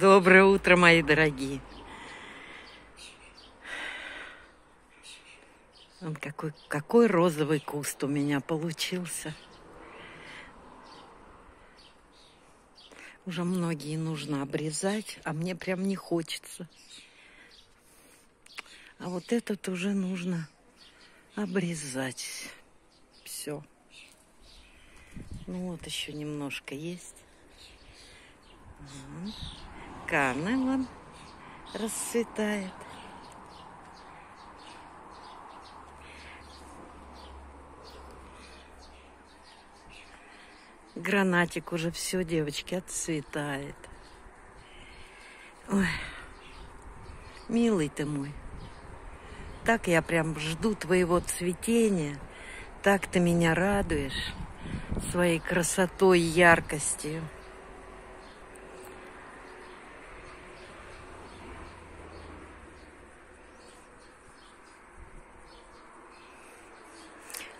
Доброе утро, мои дорогие. Он какой, какой розовый куст у меня получился. Уже многие нужно обрезать, а мне прям не хочется. А вот этот уже нужно обрезать. Все. Ну вот еще немножко есть. Карна вон расцветает. Гранатик уже все, девочки, отцветает. Ой, милый ты мой. Так я прям жду твоего цветения. Так ты меня радуешь своей красотой яркостью.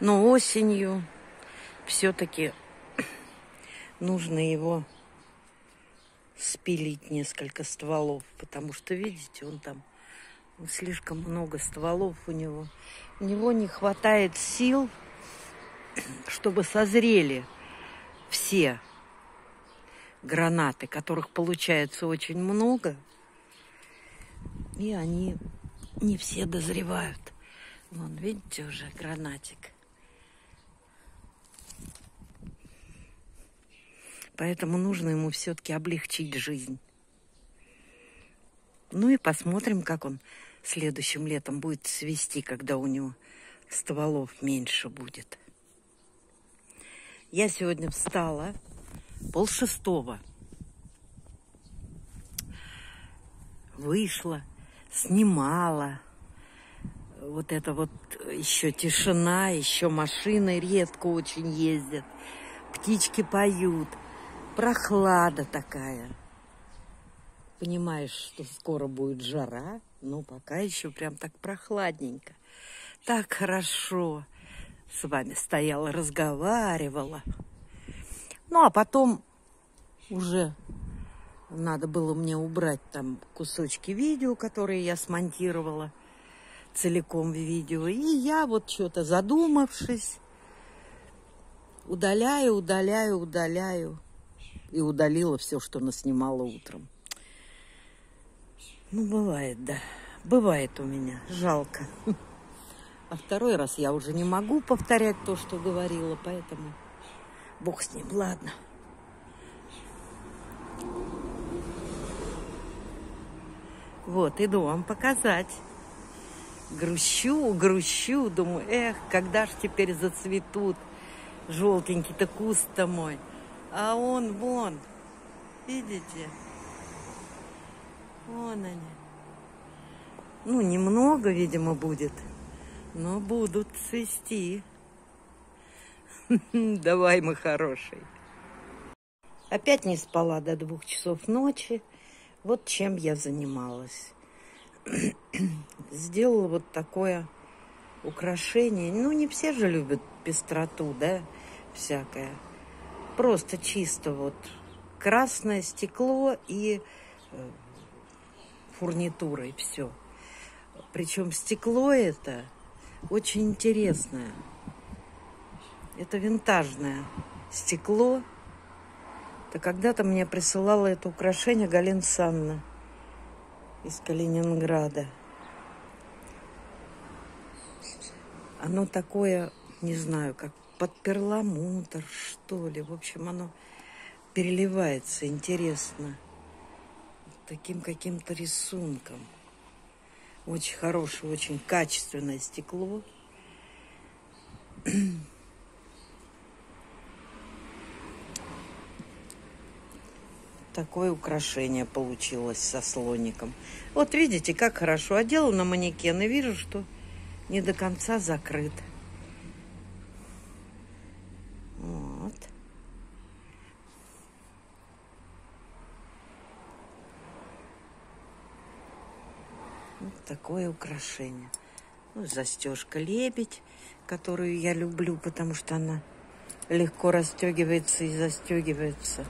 Но осенью все-таки нужно его спилить несколько стволов, потому что, видите, он там слишком много стволов у него. У него не хватает сил, чтобы созрели все гранаты, которых получается очень много, и они не все дозревают. Вон, видите, уже гранатик. Поэтому нужно ему все-таки облегчить жизнь. Ну и посмотрим, как он следующим летом будет свести, когда у него стволов меньше будет. Я сегодня встала пол шестого. Вышла, снимала. Вот это вот еще тишина, еще машины редко очень ездят. Птички поют прохлада такая. Понимаешь, что скоро будет жара, но пока еще прям так прохладненько. Так хорошо. С вами стояла, разговаривала. Ну, а потом уже надо было мне убрать там кусочки видео, которые я смонтировала целиком в видео. И я вот что-то задумавшись, удаляю, удаляю, удаляю и удалила все, что наснимала утром. Ну, бывает, да. Бывает у меня. Жалко. А второй раз я уже не могу повторять то, что говорила, поэтому бог с ним, ладно. Вот, иду вам показать. Грущу, грущу, думаю, эх, когда ж теперь зацветут желтенький-то куст-то мой. А он вон, видите? Вон они. Ну, немного, видимо, будет, но будут цвести. Давай, мы хороший. Опять не спала до двух часов ночи. Вот чем я занималась. Сделала вот такое украшение. Ну, не все же любят пестроту, да, всякое просто чисто вот красное стекло и э, фурнитура и все. Причем стекло это очень интересное. Это винтажное стекло. Это когда-то мне присылала это украшение Галина Санна из Калининграда. Оно такое, не знаю, как под перламутр, что ли. В общем, оно переливается интересно. Таким каким-то рисунком. Очень хорошее, очень качественное стекло. Такое украшение получилось со слоником. Вот видите, как хорошо. Одела на манекен и вижу, что не до конца закрыт. Вот такое украшение. Ну, застежка лебедь, которую я люблю, потому что она легко расстегивается и застегивается.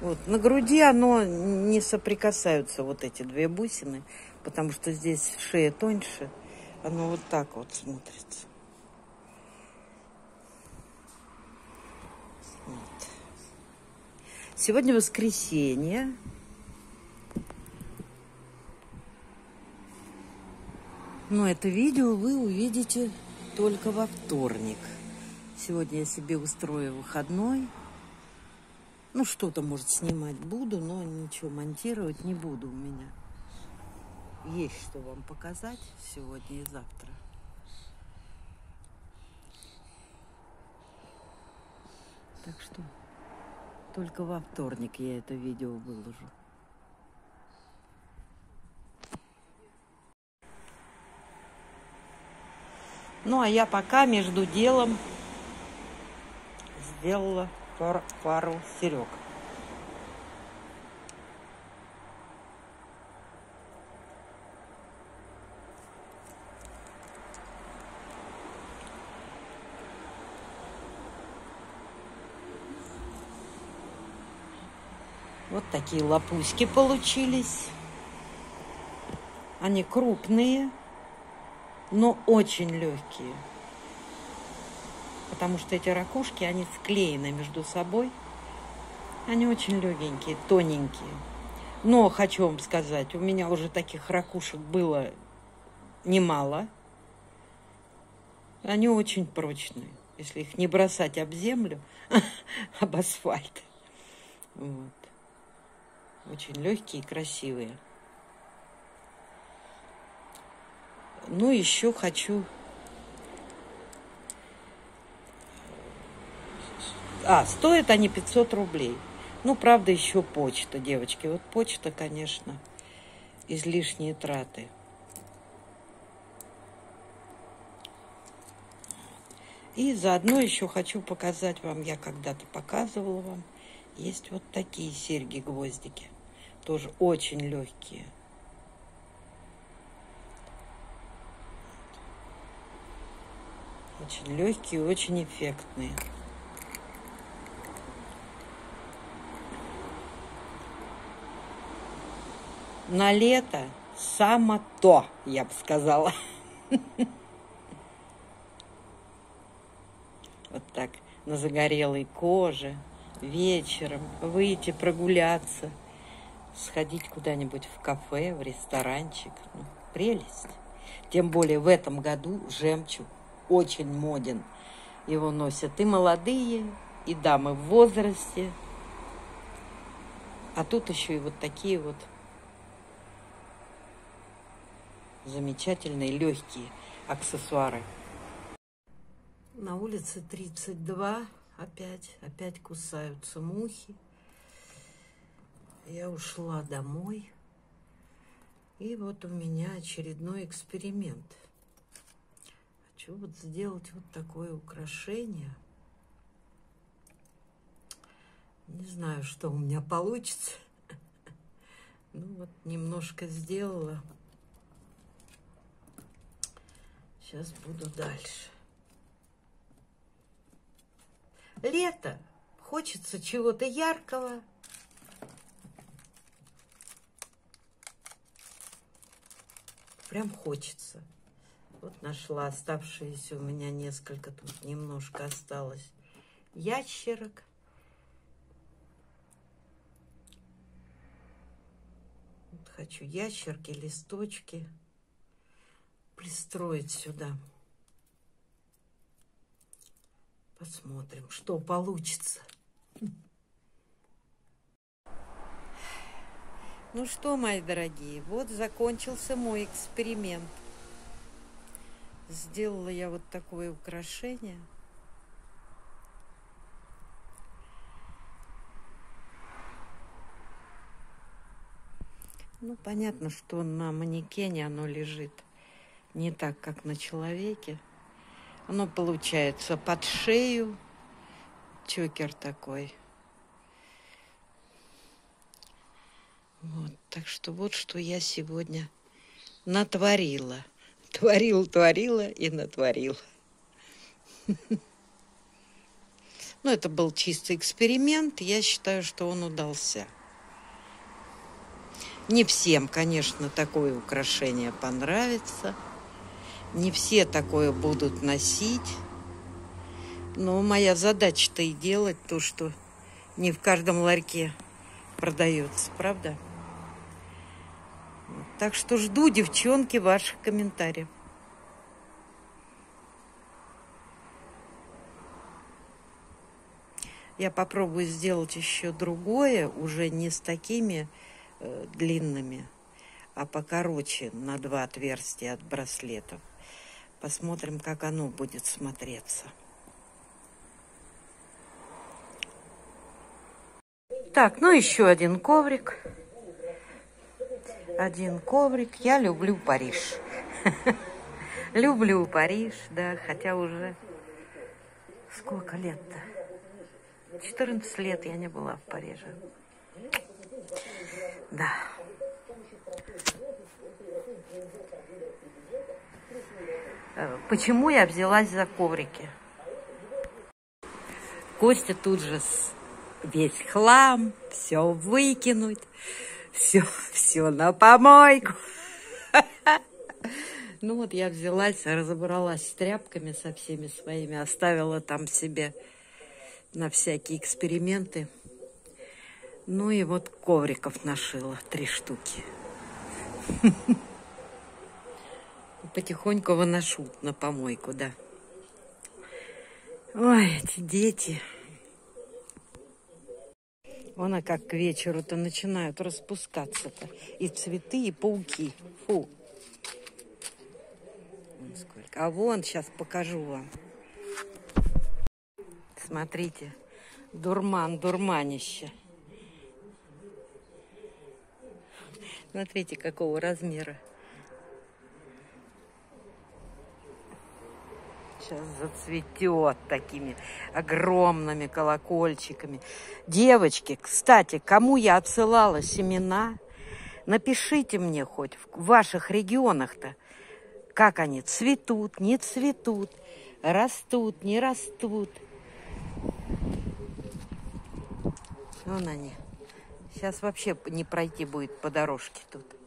Вот. На груди оно не соприкасаются, вот эти две бусины, потому что здесь шея тоньше. Оно вот так вот смотрится. Вот. Сегодня воскресенье. Но это видео вы увидите только во вторник. Сегодня я себе устрою выходной. Ну, что-то, может, снимать буду, но ничего монтировать не буду у меня. Есть что вам показать сегодня и завтра. Так что только во вторник я это видео выложу. Ну, а я пока между делом сделала пар, пару серег. Вот такие лопуськи получились. Они крупные, но очень легкие потому что эти ракушки, они склеены между собой. Они очень легенькие, тоненькие. Но хочу вам сказать, у меня уже таких ракушек было немало. Они очень прочные, если их не бросать об землю, об асфальт. Вот. Очень легкие и красивые. Ну, еще хочу А, стоят они 500 рублей. Ну, правда, еще почта, девочки. Вот почта, конечно, излишние траты. И заодно еще хочу показать вам, я когда-то показывала вам, есть вот такие серьги-гвоздики. Тоже очень легкие. Очень легкие, очень эффектные. на лето само то, я бы сказала. Вот так, на загорелой коже, вечером выйти прогуляться, сходить куда-нибудь в кафе, в ресторанчик. Ну, прелесть. Тем более в этом году жемчуг очень моден. Его носят и молодые, и дамы в возрасте. А тут еще и вот такие вот замечательные легкие аксессуары. На улице 32 опять, опять кусаются мухи. Я ушла домой. И вот у меня очередной эксперимент. Хочу вот сделать вот такое украшение. Не знаю, что у меня получится. Ну вот немножко сделала. Сейчас буду дальше. Лето. Хочется чего-то яркого. Прям хочется. Вот нашла оставшиеся у меня несколько, тут немножко осталось ящерок. Вот хочу ящерки, листочки пристроить сюда. Посмотрим, что получится. Ну что, мои дорогие, вот закончился мой эксперимент. Сделала я вот такое украшение. Ну, понятно, что на манекене оно лежит не так, как на человеке. Оно получается под шею, чокер такой. Вот, так что вот что я сегодня натворила. Творил, творила и натворила. Ну, это был чистый эксперимент. Я считаю, что он удался. Не всем, конечно, такое украшение понравится. Не все такое будут носить. Но моя задача-то и делать то, что не в каждом ларьке продается, правда? Так что жду, девчонки, ваших комментариев. Я попробую сделать еще другое, уже не с такими э, длинными, а покороче на два отверстия от браслетов. Посмотрим, как оно будет смотреться. Так, ну еще один коврик. Один коврик. Я люблю Париж. Люблю Париж, да, хотя уже сколько лет-то? 14 лет я не была в Париже. Да. Э, почему я взялась за коврики? Костя тут же весь хлам, все выкинуть, все, все на помойку. Ну вот я взялась, разобралась с тряпками со всеми своими, оставила там себе на всякие эксперименты. Ну и вот ковриков нашила три штуки. Потихоньку выношу на помойку, да. Ой, эти дети. Вон, а как к вечеру-то начинают распускаться-то. И цветы, и пауки. Фу. Вон сколько. А вон, сейчас покажу вам. Смотрите, дурман, дурманище. Смотрите, какого размера. Сейчас зацветет такими огромными колокольчиками. Девочки, кстати, кому я отсылала семена, напишите мне хоть в ваших регионах-то, как они цветут, не цветут, растут, не растут. Вон они. Сейчас вообще не пройти будет по дорожке тут.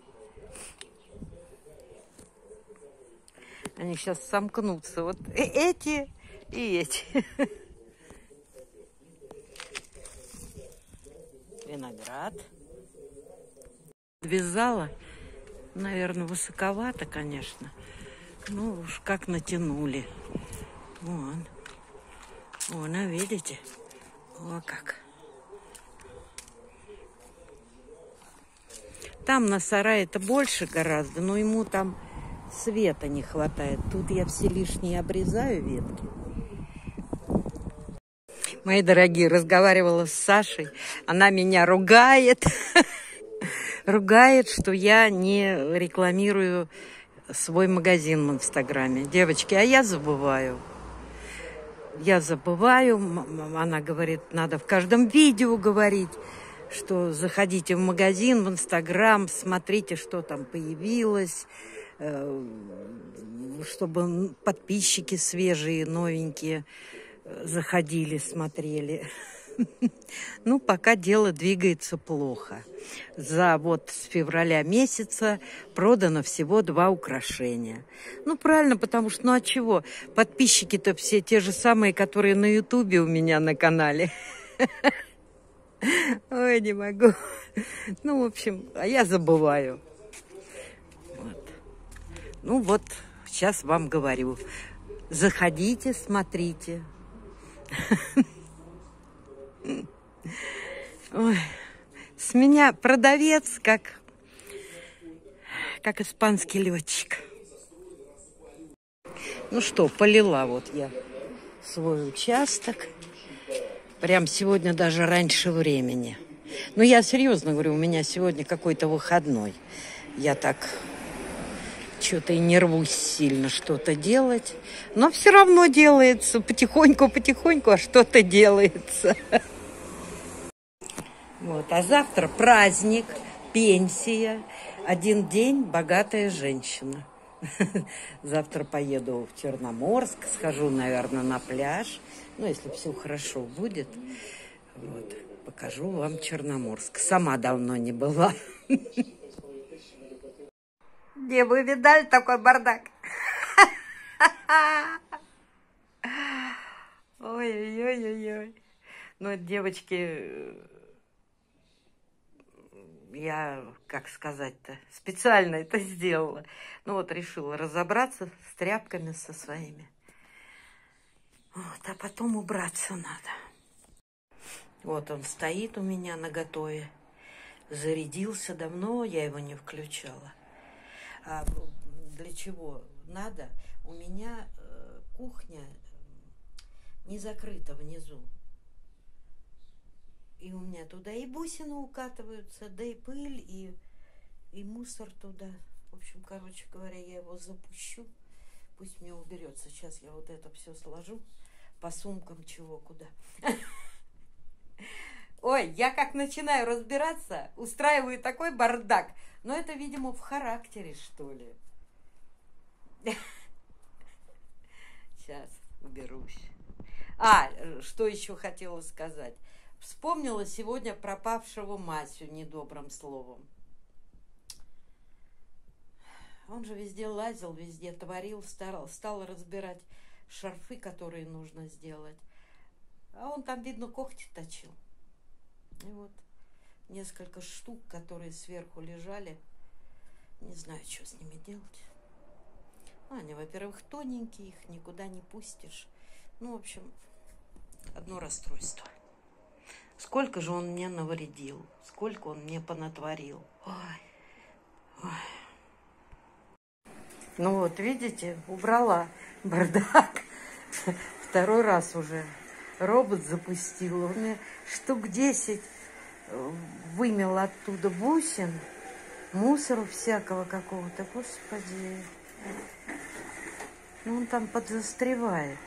Они сейчас сомкнутся. Вот и эти, и эти. Виноград. Вязала. Наверное, высоковато, конечно. Ну уж как натянули. Вон. Вон, а видите? О, как. Там на сарае это больше гораздо, но ему там света не хватает. Тут я все лишние обрезаю ветки. Мои дорогие, разговаривала с Сашей. Она меня ругает. Ругает, что я не рекламирую свой магазин в Инстаграме. Девочки, а я забываю. Я забываю. Она говорит, надо в каждом видео говорить что заходите в магазин, в Инстаграм, смотрите, что там появилось, чтобы подписчики свежие, новенькие э, заходили, смотрели. Ну, пока дело двигается плохо. За вот с февраля месяца продано всего два украшения. Ну, правильно, потому что, ну, а чего? Подписчики-то все те же самые, которые на Ютубе у меня на канале. Ой, не могу. Ну, в общем, а я забываю. Ну вот, сейчас вам говорю. Заходите, смотрите. С меня продавец, как, как испанский летчик. Ну что, полила вот я свой участок. Прям сегодня даже раньше времени. Ну, я серьезно говорю, у меня сегодня какой-то выходной. Я так что-то и не рвусь сильно что-то делать. Но все равно делается потихоньку-потихоньку, а что-то делается. Вот. А завтра праздник, пенсия. Один день богатая женщина. Завтра поеду в Черноморск, схожу, наверное, на пляж. Ну, если все хорошо будет. Вот. Покажу вам Черноморск. Сама давно не была. Где вы видали такой бардак? Ой-ой-ой-ой. Ну, девочки, я, как сказать-то, специально это сделала. Ну, вот решила разобраться с тряпками со своими. Вот, а потом убраться надо. Вот он стоит у меня на готове. Зарядился давно, я его не включала. А для чего надо? У меня э, кухня не закрыта внизу. И у меня туда и бусины укатываются, да и пыль, и, и мусор туда. В общем, короче говоря, я его запущу. Пусть мне уберется. Сейчас я вот это все сложу по сумкам чего куда. Ой, я как начинаю разбираться, устраиваю такой бардак. Но это, видимо, в характере, что ли. Сейчас уберусь. А, что еще хотела сказать. Вспомнила сегодня пропавшего Масю недобрым словом. Он же везде лазил, везде творил, стал, стал разбирать шарфы, которые нужно сделать. А он там, видно, когти точил. И вот несколько штук, которые сверху лежали. Не знаю, что с ними делать. Ну, они, во-первых, тоненькие, их никуда не пустишь. Ну, в общем, одно расстройство. Сколько же он мне навредил, сколько он мне понатворил. Ой, ой. Ну вот, видите, убрала бардак. Второй раз уже робот запустила. У меня штук 10 э, вымел оттуда бусин, мусору всякого какого-то. Господи. Ну, он там подзастревает.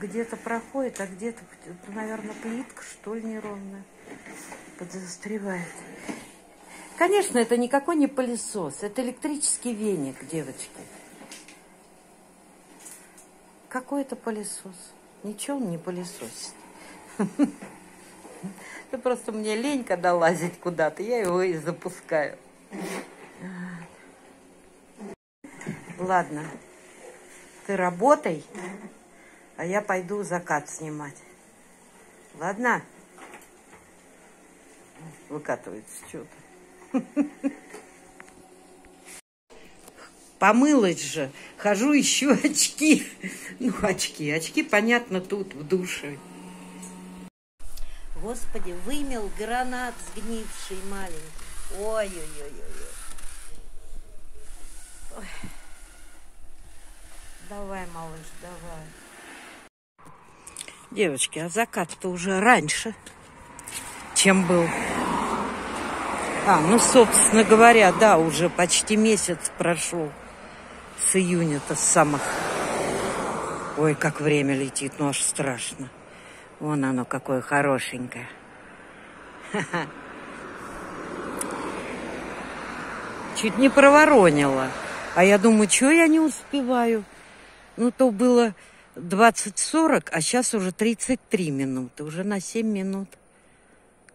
Где-то проходит, а где-то, наверное, плитка, что ли, неровная. Подзастревает. Конечно, это никакой не пылесос. Это электрический веник, девочки. Какой это пылесос? Ничего он не пылесосит. Это просто мне лень, когда лазить куда-то. Я его и запускаю. Ладно, ты работай, а я пойду закат снимать. Ладно? Выкатывается что-то. Помылась же. Хожу, ищу очки. Ну, очки. Очки, понятно, тут, в душе. Господи, вымел гранат сгнивший маленький. Ой-ой-ой-ой. Ой. Давай, малыш, давай. Девочки, а закат-то уже раньше, чем был. А, ну, собственно говоря, да, уже почти месяц прошел с июня-то, самых... Ой, как время летит, ну аж страшно. Вон оно какое хорошенькое. Чуть не проворонила. А я думаю, что я не успеваю? Ну, то было 20-40, а сейчас уже 33 минуты. Уже на 7 минут.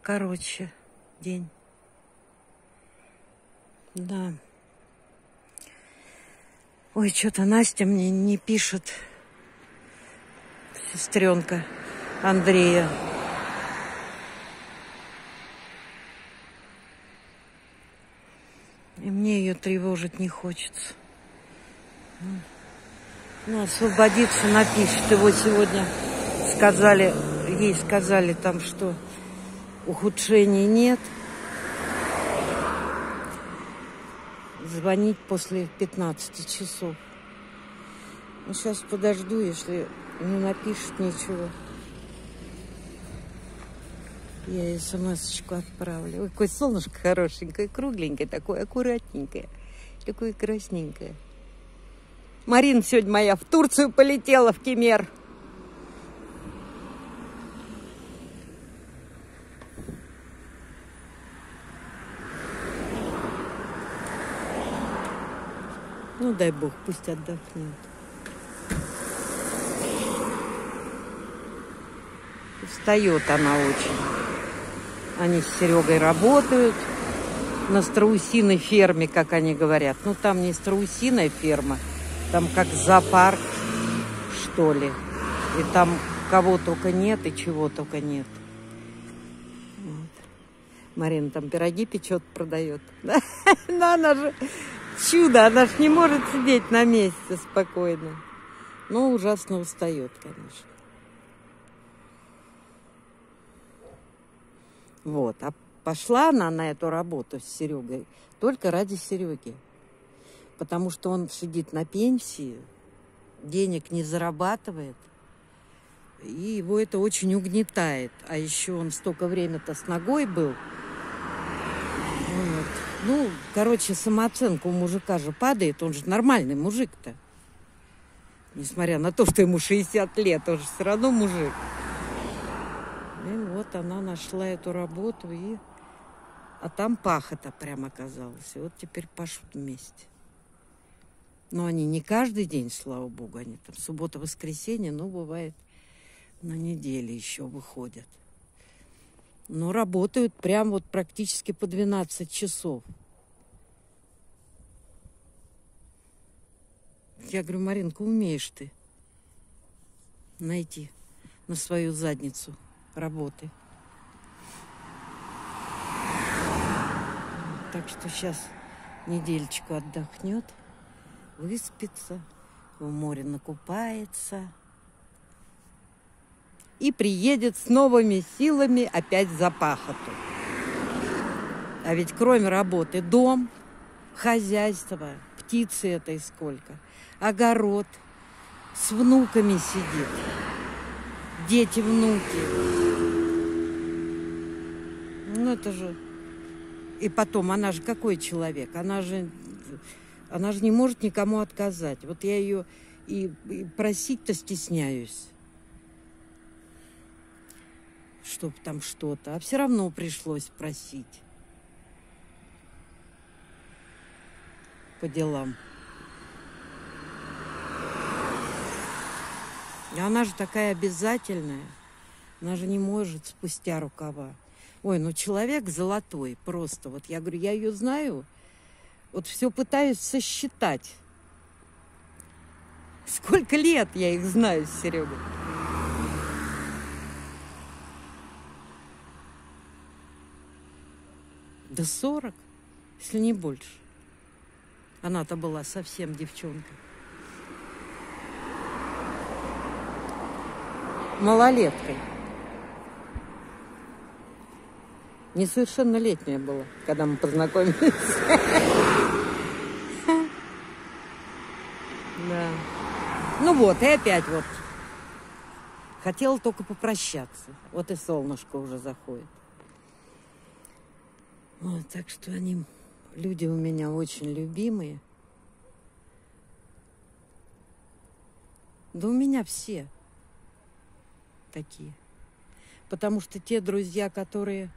Короче, день. Да. Ой, что-то Настя мне не пишет. Сестренка Андрея. И мне ее тревожить не хочется. Ну, освободиться напишет. Его сегодня сказали, ей сказали там, что ухудшений нет. Звонить после 15 часов. Ну, сейчас подожду, если не напишет ничего. Я ей смс-очку отправлю. Ой, какое солнышко хорошенькое, кругленькое такое, аккуратненькое. Такое красненькое. Марина сегодня моя в Турцию полетела, в Кемер. Ну, дай бог, пусть отдохнет. Встает она очень. Они с Серегой работают на страусиной ферме, как они говорят. Ну, там не страусиная ферма, там как зоопарк, что ли. И там кого только нет и чего только нет. Вот. Марина там пироги печет, продает. Но она же чудо, она же не может сидеть на месте спокойно. Но ужасно устает, конечно. Вот. А пошла она на эту работу с Серегой только ради Сереги. Потому что он сидит на пенсии, денег не зарабатывает. И его это очень угнетает. А еще он столько время-то с ногой был. Ну, короче, самооценка у мужика же падает. Он же нормальный мужик-то. Несмотря на то, что ему 60 лет, он же все равно мужик. И вот она нашла эту работу, и... а там пахота прям оказалась. И вот теперь пашут вместе. Но они не каждый день, слава богу, они там суббота-воскресенье, но бывает на неделе еще выходят. Но работают прям вот практически по 12 часов. Я говорю, Маринка, умеешь ты найти на свою задницу работы. Так что сейчас недельечку отдохнет, выспится, в море накупается и приедет с новыми силами опять за пахоту. А ведь кроме работы дом, хозяйство, птицы этой сколько, огород, с внуками сидит, дети, внуки. Ну, это же... И потом, она же какой человек? Она же, она же не может никому отказать. Вот я ее и, и просить-то стесняюсь. Чтоб там что-то. А все равно пришлось просить. По делам. И она же такая обязательная. Она же не может спустя рукава. Ой, ну человек золотой просто. Вот я говорю, я ее знаю. Вот все пытаюсь сосчитать. Сколько лет я их знаю с Да сорок, если не больше. Она-то была совсем девчонка. Малолеткой. Несовершеннолетняя была, когда мы познакомились. Да. Ну вот, и опять вот. Хотела только попрощаться. Вот и солнышко уже заходит. Вот, так что они, люди у меня очень любимые. Да у меня все такие. Потому что те друзья, которые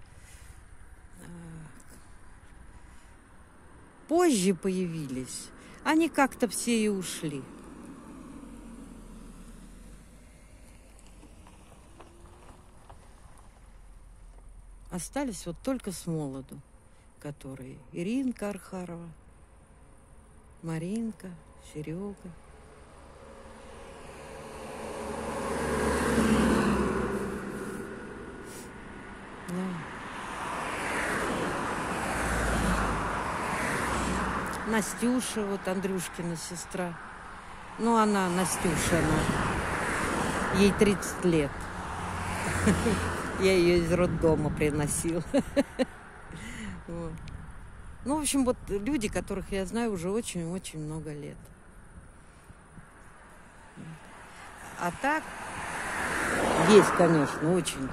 позже появились, они как-то все и ушли. Остались вот только с молоду, которые Иринка Архарова, Маринка, Серега. Да. Настюша, вот Андрюшкина сестра. Ну, она, Настюша, она, ей 30 лет. Я ее из роддома приносила. Вот. Ну, в общем, вот люди, которых я знаю уже очень-очень много лет. А так, есть, конечно, очень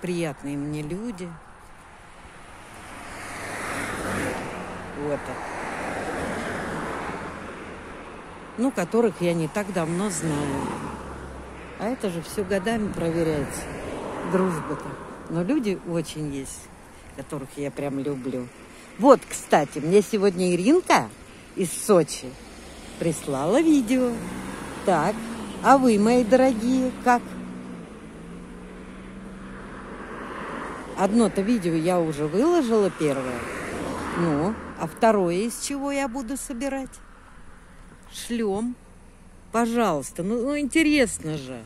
приятные мне люди. Вот ну, которых я не так давно знаю. А это же все годами проверяется, дружба-то. Но люди очень есть, которых я прям люблю. Вот, кстати, мне сегодня Иринка из Сочи Прислала видео. Так, а вы, мои дорогие, как? Одно-то видео я уже выложила первое. Ну, а второе из чего я буду собирать? Шлем. Пожалуйста, ну, ну интересно же.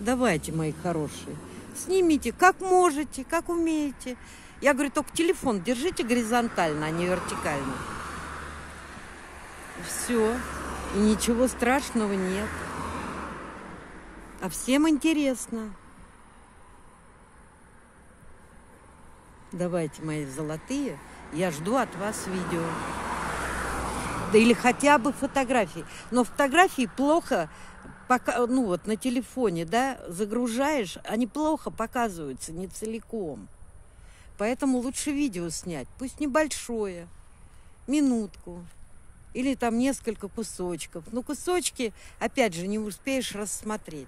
Давайте, мои хорошие, снимите как можете, как умеете. Я говорю, только телефон держите горизонтально, а не вертикально. Все. И ничего страшного нет. А всем интересно. Давайте, мои золотые, я жду от вас видео. Да или хотя бы фотографии. Но фотографии плохо, пока, ну вот на телефоне, да, загружаешь, они плохо показываются, не целиком. Поэтому лучше видео снять, пусть небольшое, минутку. Или там несколько кусочков. Ну, кусочки, опять же, не успеешь рассмотреть.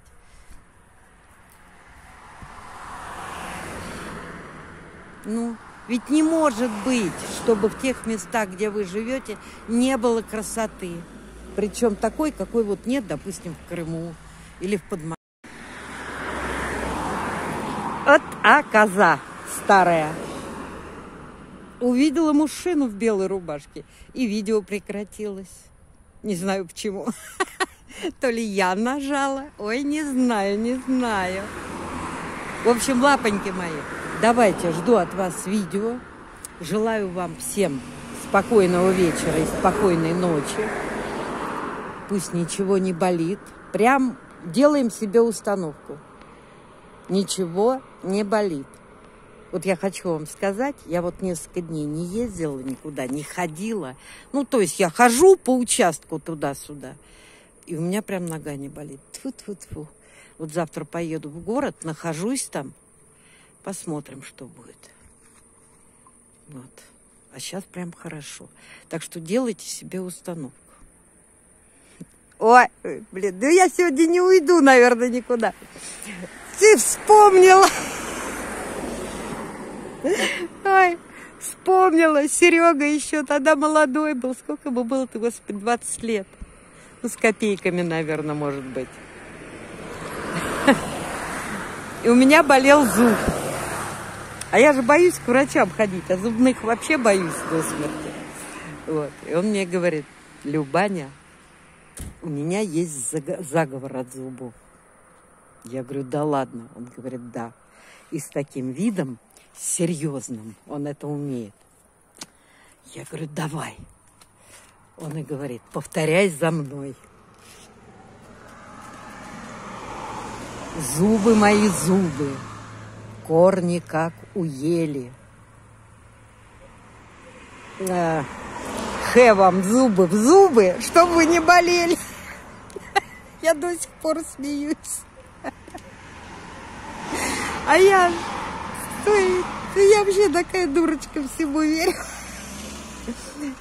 Ну, ведь не может быть, чтобы в тех местах, где вы живете, не было красоты. Причем такой, какой вот нет, допустим, в Крыму или в Подмосковье. Вот а коза старая. Увидела мужчину в белой рубашке, и видео прекратилось. Не знаю почему. То ли я нажала. Ой, не знаю, не знаю. В общем, лапоньки мои, давайте, жду от вас видео. Желаю вам всем спокойного вечера и спокойной ночи. Пусть ничего не болит. Прям делаем себе установку. Ничего не болит. Вот я хочу вам сказать, я вот несколько дней не ездила никуда, не ходила. Ну, то есть я хожу по участку туда-сюда, и у меня прям нога не болит. Тьфу-тьфу-тьфу. Вот завтра поеду в город, нахожусь там, посмотрим, что будет. Вот. А сейчас прям хорошо. Так что делайте себе установку. Ой, блин, да я сегодня не уйду, наверное, никуда. Ты вспомнила. Ой, вспомнила. Серега еще тогда молодой был. Сколько ему было-то, господи, 20 лет. Ну, с копейками, наверное, может быть. И у меня болел зуб. А я же боюсь к врачам ходить, а зубных вообще боюсь до смерти. Вот. И он мне говорит, Любаня, у меня есть заговор от зубов. Я говорю, да ладно. Он говорит, да. И с таким видом серьезным он это умеет. Я говорю, давай. Он и говорит, повторяй за мной. Зубы мои зубы, корни как у ели. Хэ вам зубы в зубы, чтобы вы не болели. Я до сих пор смеюсь. А я, ой, я вообще такая дурочка всему верю.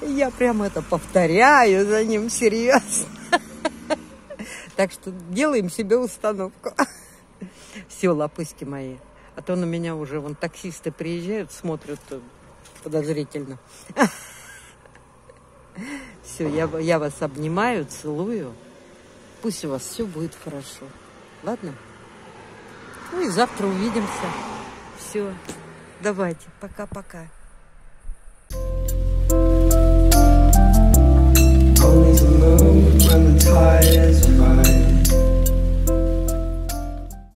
Я прям это повторяю за ним серьезно. Так что делаем себе установку. Все, лапыски мои. А то на меня уже вон таксисты приезжают, смотрят подозрительно. Все, я, я вас обнимаю, целую. Пусть у вас все будет хорошо. Ладно? Ну и завтра увидимся. Все. Давайте. Пока-пока. Always alone when the tide is right.